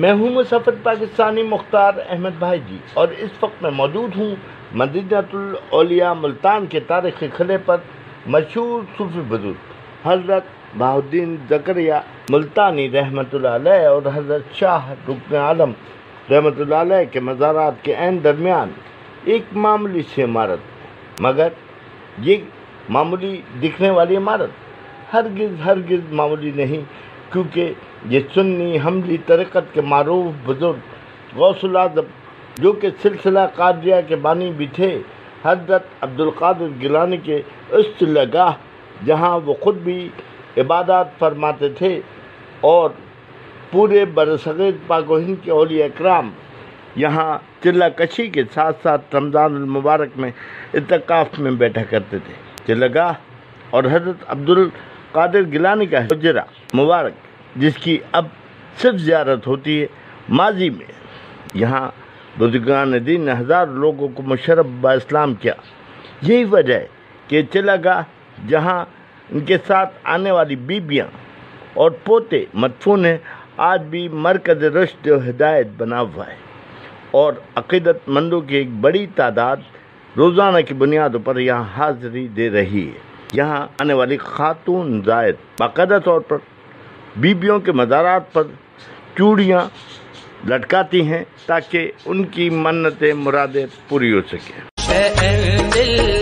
मैं हूँ मुसाफिर पाकिस्तानी मुख्तार अहमद भाई जी और इस वक्त मैं मौजूद हूँ मदीनातुल औलिया मुल्तान के तारीख़ी खिले पर मशहूर सूफी बुज़ुर्ग। हज़रत बहाउद्दीन जकरिया मुल्तानी अलैह और हज़रत शाह रुकन आलम रहमत के मज़ारात के एन दरमियान एक मामूली सी इमारत मगर ये मामूली दिखने वाली इमारत हरगिज़ हरगिज़ मामूली नहीं, क्योंकि ये सुन्नी हमली तरक़त के मरूफ बुज़ुर्ग गौसल आज़म, जो कि सिलसिला कादिया के बानी भी थे, हज़रत अब्दुल कादिर गिलानी के उस लगाह जहाँ वो ख़ुद भी इबादत फरमाते थे और पूरे बरसग़ीर पाक हिंद के औलिया कराम यहाँ चिल्ला कशी के साथ साथ रमज़ान मुबारक में इतकाफ़ में बैठा करते थे। चिल्लागाह और हज़रत अब्दुल कादिर गिलानी का हजरा मुबारक, जिसकी अब सिर्फ़ ज़्यारत होती है माजी में। यहाँ बुजुर्गान दीन ने हज़ार लोगों को मुशरफ इस्लाम किया। यही वजह है कि चिल्लागाह जहाँ उनके साथ आने वाली बीबियाँ और पोते मदफून हैं, आज भी मरकज रश्द हदायत बना हुआ है। और अकीदतमंदों की एक बड़ी तादाद रोज़ाना की बुनियाद पर यहाँ हाजिरी दे रही है। यहाँ आने वाली खातून जायद बाकायदा तौर पर बीबियों के मज़ारात पर चूड़ियाँ लटकाती हैं ताकि उनकी मन्नतें मुरादें पूरी हो सकें।